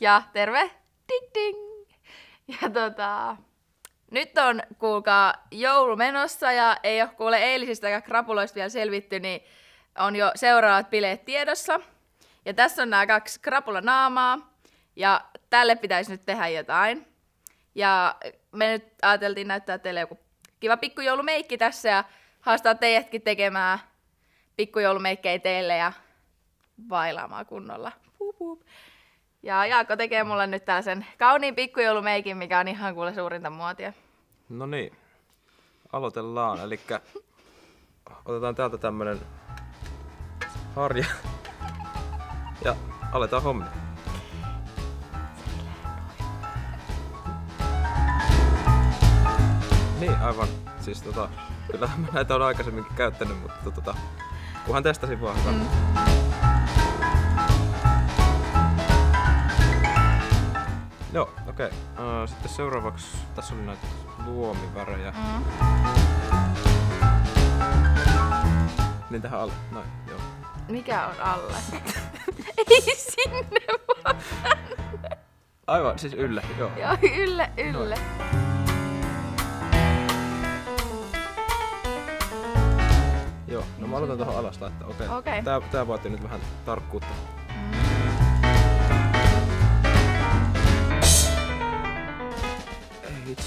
Ja terve! Ding ding! Ja tota, nyt on kuulkaa joulu menossa ja ei ole kuule eilisistä krapuloista vielä selvitty, niin on jo seuraavat bileet tiedossa. Ja tässä on nämä kaksi krapulanaamaa ja tälle pitäisi nyt tehdä jotain. Ja me nyt ajateltiin näyttää teille joku kiva pikkujoulumeikki tässä ja haastaa teidätkin tekemään pikkujoulumeikkejä teille ja vailaamaan kunnolla. Pup, pup. Ja Jaakko tekee mulle nyt tällaisen kauniin pikkujoulumeikin, mikä on ihan kuule suurinta muotia. No niin, aloitellaan. Eli otetaan täältä tämmönen harja ja aletaan hommia. Niin, aivan. Siis tota, kyllä mä näitä on aikaisemminkin käyttänyt, mutta tota, kunhan testasin vaan. Mm. Okei. Okay. Uh, sitten seuraavaksi, tässä oli näitä luomivärejä. Mm. Niin tähän alle, noin, joo. Mikä on alle? Ei sinne vaan Aivan, siis ylle, joo. Joo, ylle, ylle. Noin. Joo, no mä aloitan tuohon alas laittaa. Okei. Okay. okay. Tää, tää vaatii nyt vähän tarkkuutta.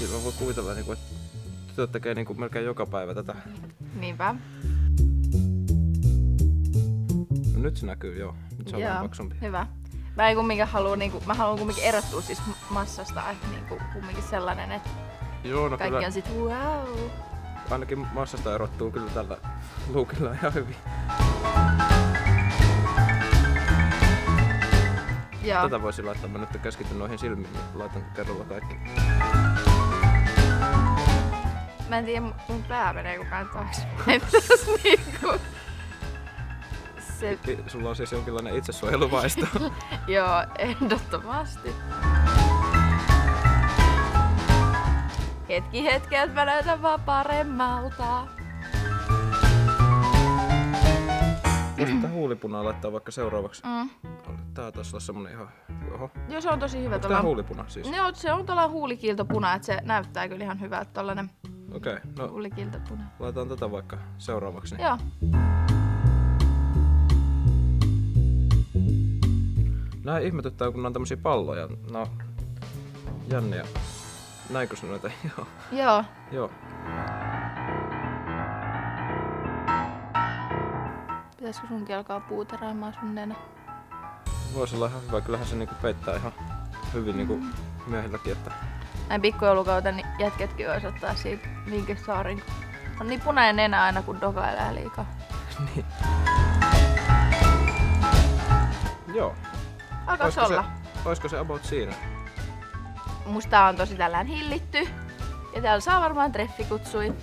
Vitsi, mä voin kuvitella, niinku, että tytöt tekee niinku melkein joka päivä tätä. Niinpä. No nyt se näkyy, joo. Nyt se on joo, vähän paksumpi. Hyvä. Mä en kumminkin halua, niinku, mä haluan kumminkin erottua siis massasta, että niinku, kumminkin sellainen, että joo, no kaikki kyllä. on sit wow ainakin massasta erottuu kyllä tällä luukilla ihan hyvin. Joo. Tätä voisi laittaa, mä nyt keskityn noihin silmiin, niin laitan kerralla kaikki. Mä en tiedä, mun pää menee kukaan taaksepäin. niinku... Se... Sulla on siis jonkinlainen itsesuojeluvaisto. Joo, ehdottomasti. Hetki hetkeltä mä näytän vaan paremmalta. Voisi huulipunaa laittaa vaikka seuraavaksi. Mm. Tää taas olla semmonen ihan... Oho. Joo, se on tosi hyvä. Onko tää huulipuna siis? Joo, se on tällainen huulikiltopuna, että se näyttää kyllä ihan hyvältä tollanen Okei, okay, no huulikiltopuna. Laitetaan tätä vaikka seuraavaksi. Niin. Joo. Nää ihmetyttää, kun on tämmösiä palloja. No, jänniä. Näinkö sun noita? Joo. Joo. Joo. Pitäisikö sunkin alkaa puuteraamaan sun nenä? Voisi olla ihan hyvä. Kyllähän se niinku peittää ihan hyvin niinku mm. miehilläkin. Että... Näin pikkujoulukauten niin jätketkin vois ottaa siitä vinkistä saarin. On niin punainen nenä aina kun dokailee liikaa. niin. Joo. Alkaas olla. Se, olisiko se about siinä? musta on tosi tällään hillitty. Ja täällä saa varmaan treffikutsui.